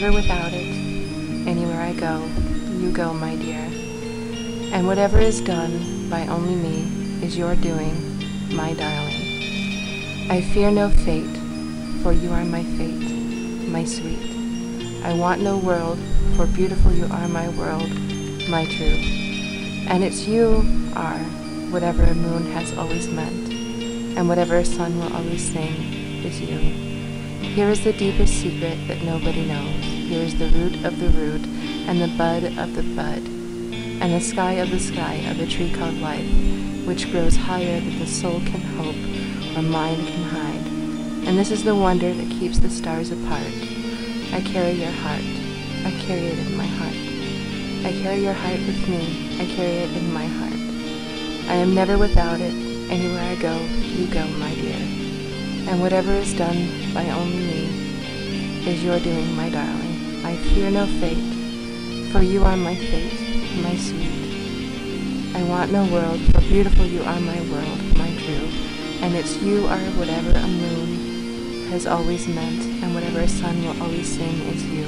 never without it. Anywhere I go, you go, my dear. And whatever is done by only me is your doing, my darling. I fear no fate, for you are my fate, my sweet. I want no world, for beautiful you are my world, my true. And it's you are whatever a moon has always meant, and whatever a sun will always sing is you. Here is the deepest secret that nobody knows. Here is the root of the root, and the bud of the bud, and the sky of the sky of a tree called life, which grows higher than the soul can hope or mind can hide. And this is the wonder that keeps the stars apart. I carry your heart. I carry it in my heart. I carry your heart with me. I carry it in my heart. I am never without it. Anywhere I go, you go, my dear. And whatever is done by only me is your doing, my darling. I fear no fate, for you are my fate, my sweet. I want no world, for beautiful you are my world, my true. And it's you are whatever a moon has always meant, and whatever a sun will always sing is you.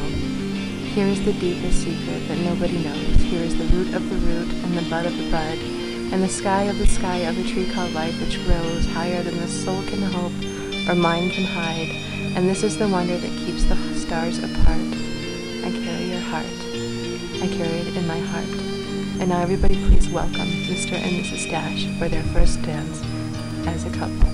Here is the deepest secret that nobody knows. Here is the root of the root, and the bud of the bud, and the sky of the sky of a tree called life which grows higher than the soul can hope or mind can hide. And this is the wonder that keeps the stars apart. I carry your heart. I carry it in my heart. And now everybody please welcome Mr. and Mrs. Dash for their first dance as a couple.